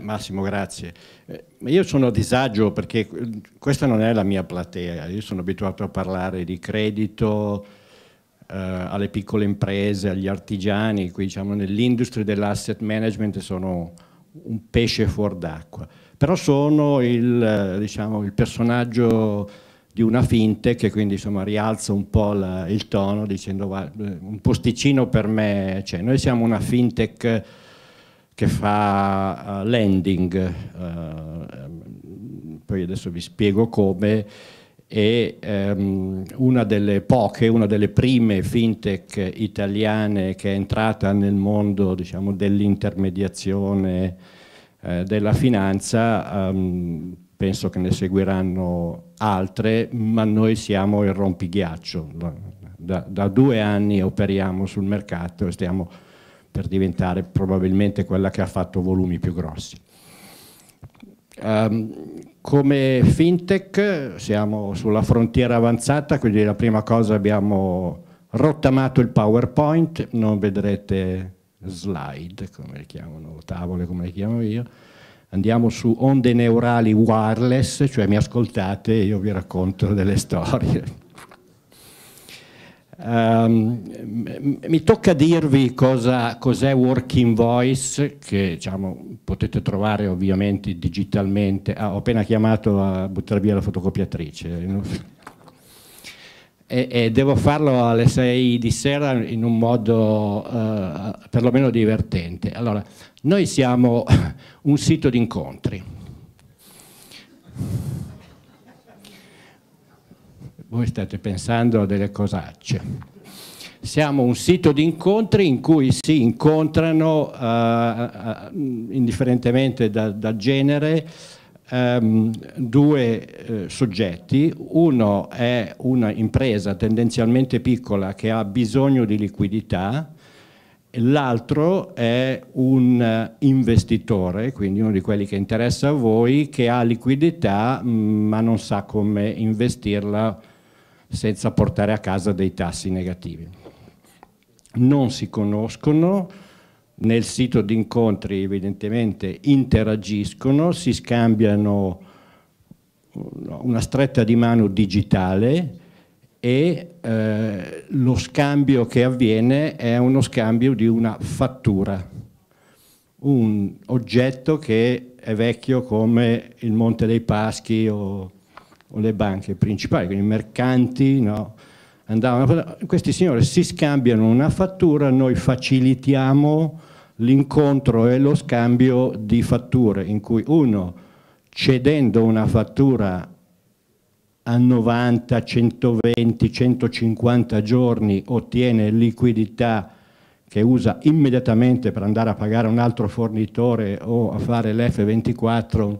Massimo, grazie. Eh, io sono a disagio perché questa non è la mia platea, io sono abituato a parlare di credito eh, alle piccole imprese, agli artigiani, qui diciamo nell'industria dell'asset management sono un pesce fuor d'acqua, però sono il, diciamo, il, personaggio di una fintech quindi insomma rialzo un po' la, il tono dicendo un posticino per me c'è. Noi siamo una fintech che fa uh, lending, uh, poi adesso vi spiego come, e um, una delle poche, una delle prime fintech italiane che è entrata nel mondo diciamo, dell'intermediazione eh, della finanza, um, penso che ne seguiranno altre, ma noi siamo il rompighiaccio. Da, da due anni operiamo sul mercato e stiamo per diventare probabilmente quella che ha fatto volumi più grossi. Um, come fintech siamo sulla frontiera avanzata, quindi la prima cosa abbiamo rottamato il PowerPoint, non vedrete slide, come le chiamano, tavole come le chiamo io, andiamo su onde neurali wireless, cioè mi ascoltate e io vi racconto delle storie. Um, mi tocca dirvi cosa, cos'è Working Voice, che diciamo, potete trovare ovviamente digitalmente. Ah, ho appena chiamato a buttare via la fotocopiatrice. E, e devo farlo alle 6 di sera in un modo uh, perlomeno divertente. Allora, noi siamo un sito di incontri voi state pensando a delle cosacce. Siamo un sito di incontri in cui si incontrano, uh, indifferentemente dal da genere, um, due uh, soggetti. Uno è una impresa tendenzialmente piccola che ha bisogno di liquidità, L'altro è un investitore, quindi uno di quelli che interessa a voi, che ha liquidità ma non sa come investirla senza portare a casa dei tassi negativi. Non si conoscono, nel sito di incontri evidentemente interagiscono, si scambiano una stretta di mano digitale e eh, lo scambio che avviene è uno scambio di una fattura, un oggetto che è vecchio come il Monte dei Paschi o o le banche principali, quindi i mercanti, no? Andavano, questi signori si scambiano una fattura, noi facilitiamo l'incontro e lo scambio di fatture, in cui uno cedendo una fattura a 90, 120, 150 giorni ottiene liquidità che usa immediatamente per andare a pagare un altro fornitore o a fare l'F24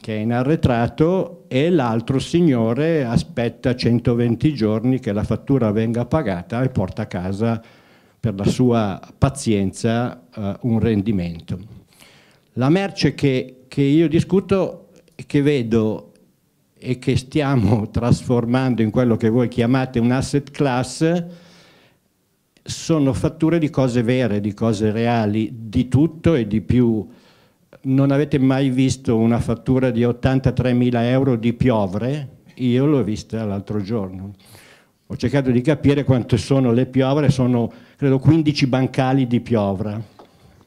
che è in arretrato e l'altro signore aspetta 120 giorni che la fattura venga pagata e porta a casa per la sua pazienza uh, un rendimento. La merce che, che io discuto e che vedo e che stiamo trasformando in quello che voi chiamate un asset class sono fatture di cose vere, di cose reali, di tutto e di più non avete mai visto una fattura di 83.000 euro di piovre? Io l'ho vista l'altro giorno. Ho cercato di capire quante sono le piovre, sono credo 15 bancali di piovra.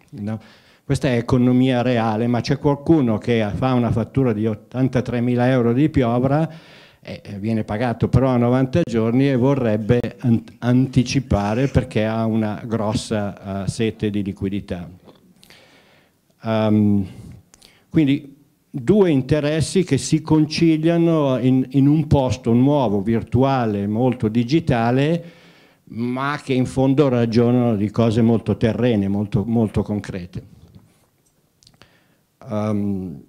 No? Questa è economia reale, ma c'è qualcuno che fa una fattura di 83.000 euro di piovra e viene pagato però a 90 giorni e vorrebbe anticipare perché ha una grossa uh, sete di liquidità. Um, quindi due interessi che si conciliano in, in, un posto nuovo, virtuale, molto digitale, ma che in fondo ragionano di cose molto terrene, molto, molto concrete. Um,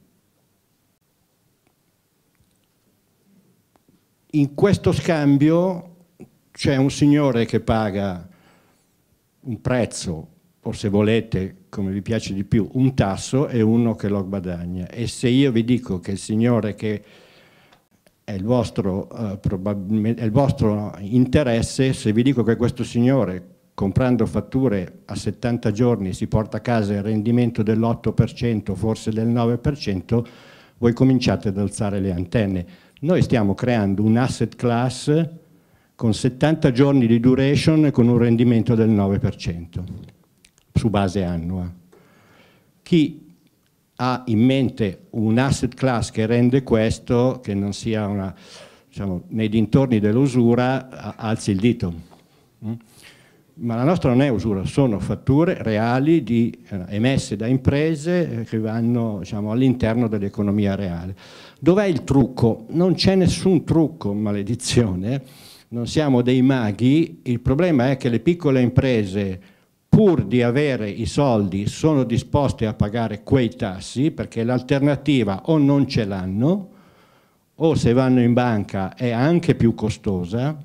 in questo scambio c'è un signore che paga un prezzo o se volete, come vi piace di più, un tasso e uno che lo guadagna. E se io vi dico che il Signore che è il, vostro, uh, è il vostro interesse, se vi dico che questo Signore comprando fatture a 70 giorni si porta a casa il rendimento dell'8%, forse del 9%, voi cominciate ad alzare le antenne. Noi stiamo creando un asset class con 70 giorni di duration e con un rendimento del 9% su base annua. Chi ha in mente un asset class che rende questo, che non sia una, diciamo, nei dintorni dell'usura, alzi il dito. Mm? Ma la nostra non è usura, sono fatture reali di, eh, emesse da imprese eh, che vanno diciamo, all'interno dell'economia reale. Dov'è il trucco? Non c'è nessun trucco, maledizione, non siamo dei maghi, il problema è che le piccole imprese pur di avere i soldi sono disposte a pagare quei tassi perché l'alternativa o non ce l'hanno o se vanno in banca è anche più costosa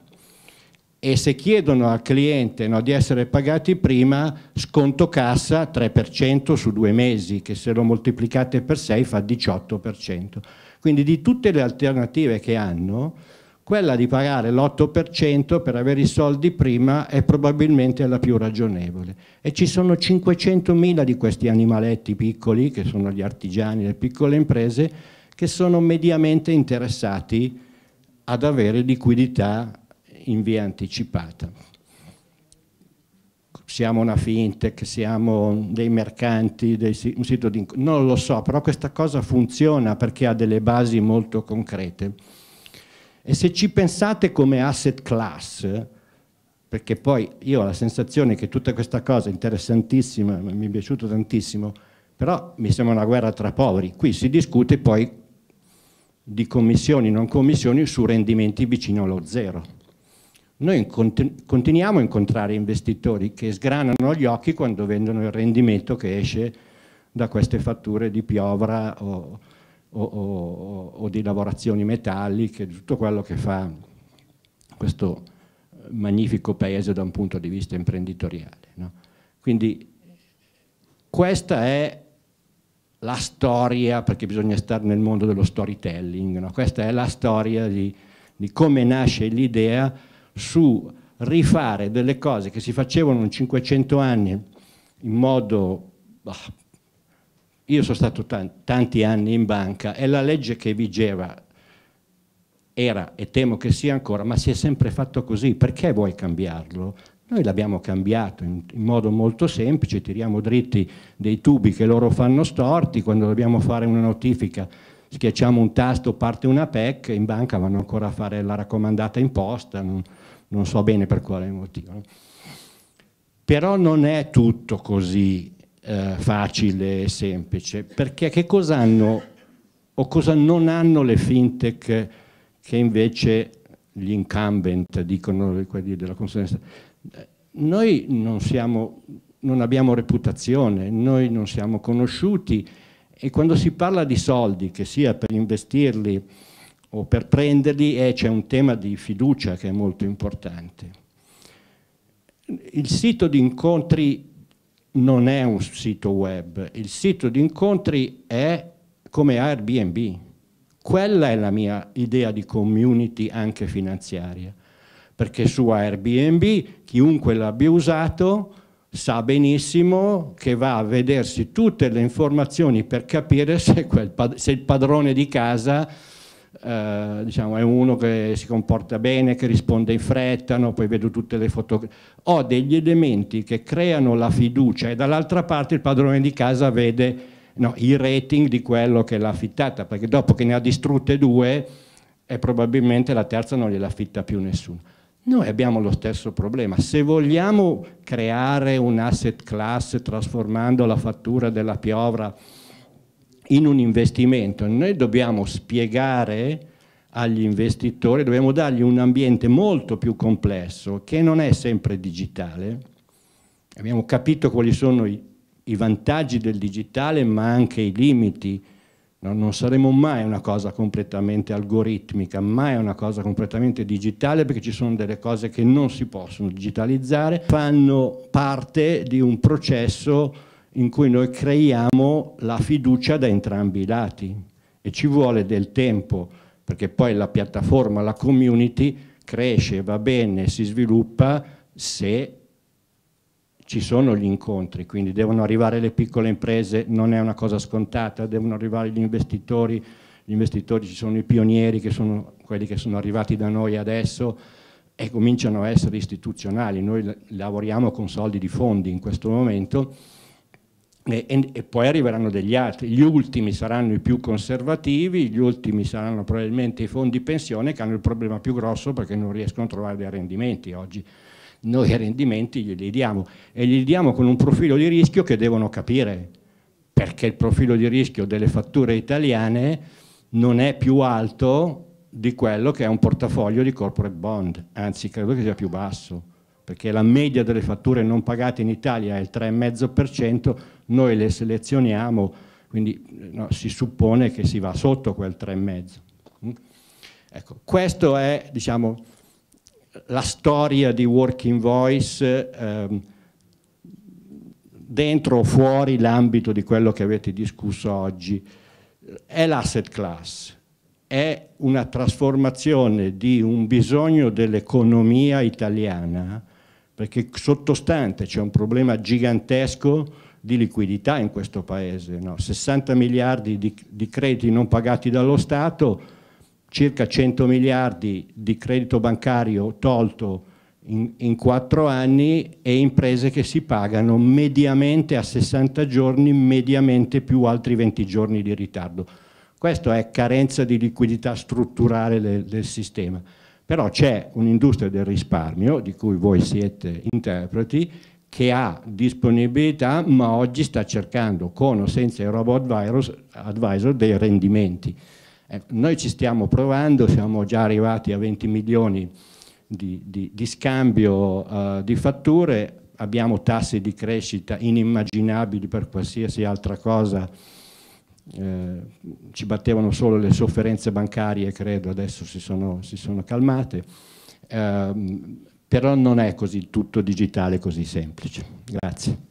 e se chiedono al cliente no, di essere pagati prima sconto cassa 3% su due mesi che se lo moltiplicate per 6 fa 18%. Quindi di tutte le alternative che hanno quella di pagare l'8% per avere i soldi prima è probabilmente la più ragionevole. E ci sono 500.000 di questi animaletti piccoli, che sono gli artigiani, le piccole imprese, che sono mediamente interessati ad avere liquidità in via anticipata. Siamo una fintech, siamo dei mercanti, dei, un sito di... non lo so, però questa cosa funziona perché ha delle basi molto concrete. E se ci pensate come asset class, perché poi io ho la sensazione che tutta questa cosa interessantissima, mi è piaciuto tantissimo, però mi sembra una guerra tra poveri. Qui si discute poi di commissioni, non commissioni, su rendimenti vicino allo zero. Noi continuiamo a incontrare investitori che sgranano gli occhi quando vendono il rendimento che esce da queste fatture di piovra o, o, o, o di lavorazioni metalliche, tutto quello che fa questo magnifico paese da un punto di vista imprenditoriale. No? Quindi questa è la storia, perché bisogna stare nel mondo dello storytelling, no? questa è la storia di, di come nasce l'idea su rifare delle cose che si facevano in 500 anni in modo io sono stato tanti anni in banca e la legge che vigeva era, e temo che sia ancora, ma si è sempre fatto così, perché vuoi cambiarlo? Noi l'abbiamo cambiato in, in, modo molto semplice, tiriamo dritti dei tubi che loro fanno storti, quando dobbiamo fare una notifica schiacciamo un tasto, parte una PEC, in banca vanno ancora a fare la raccomandata imposta, non, non so bene per quale motivo. Però non è tutto così eh, facile e semplice, perché che cosa hanno o cosa non hanno le fintech che invece gli incumbent dicono quelli della consulenza? Noi non, siamo, non abbiamo reputazione, noi non siamo conosciuti e quando si parla di soldi, che sia per investirli o per prenderli, eh, c'è un tema di fiducia che è molto importante. Il sito di incontri non è un sito web, il sito di incontri è come Airbnb. Quella è la mia idea di community anche finanziaria, perché su Airbnb chiunque l'abbia usato sa benissimo che va a vedersi tutte le informazioni per capire se, se il padrone di casa eh, diciamo, è uno che si comporta bene, che risponde in fretta, no? poi vedo tutte le fotografie. Ho degli elementi che creano la fiducia e dall'altra parte il padrone di casa vede no, il rating di quello che l'ha affittata, perché dopo che ne ha distrutte due e probabilmente la terza non gliela affitta più nessuno. Noi abbiamo lo stesso problema. Se vogliamo creare un asset class trasformando la fattura della piovra in un investimento. Noi dobbiamo spiegare agli investitori, dobbiamo dargli un ambiente molto più complesso che non è sempre digitale. Abbiamo capito quali sono i, i vantaggi del digitale ma anche i limiti. No, non saremo mai una cosa completamente algoritmica, mai una cosa completamente digitale perché ci sono delle cose che non si possono digitalizzare, fanno parte di un processo in cui noi creiamo la fiducia da entrambi i lati. E ci vuole del tempo perché poi la piattaforma, la community cresce, va bene, si sviluppa se ci sono gli incontri, quindi devono arrivare le piccole imprese, non è una cosa scontata, devono arrivare gli investitori, gli investitori ci sono i pionieri che sono quelli che sono arrivati da noi adesso e cominciano a essere istituzionali, noi lavoriamo con soldi di fondi in questo momento e, e, poi arriveranno degli altri, gli ultimi saranno i più conservativi, gli ultimi saranno probabilmente i fondi pensione che hanno il problema più grosso perché non riescono a trovare dei rendimenti oggi. Noi i rendimenti glieli diamo e li diamo con un profilo di rischio che devono capire perché il profilo di rischio delle fatture italiane non è più alto di quello che è un portafoglio di corporate bond, anzi credo che sia più basso, perché la media delle fatture non pagate in Italia è il 3,5%, noi le selezioniamo, quindi no, si suppone che si va sotto quel 3,5%. Mm? Ecco, questo è diciamo, la storia di Working Voice ehm, dentro o fuori l'ambito di quello che avete discusso oggi è l'asset class, è una trasformazione di un bisogno dell'economia italiana perché sottostante c'è un problema gigantesco di liquidità in questo paese, no? 60 miliardi di, di crediti non pagati dallo Stato, circa 100 miliardi di credito bancario tolto in, 4 anni e imprese che si pagano mediamente a 60 giorni, mediamente più altri 20 giorni di ritardo. Questo è carenza di liquidità strutturale del, del sistema. Però c'è un'industria del risparmio, di cui voi siete interpreti, che ha disponibilità ma oggi sta cercando con o senza il robot advisor dei rendimenti. Eh, noi ci stiamo provando, siamo già arrivati a 20 milioni di, di, di scambio uh, di fatture, abbiamo tassi di crescita inimmaginabili per qualsiasi altra cosa, eh, ci battevano solo le sofferenze bancarie, credo, adesso si sono, si sono calmate, eh, però non è così tutto digitale, così semplice. Grazie.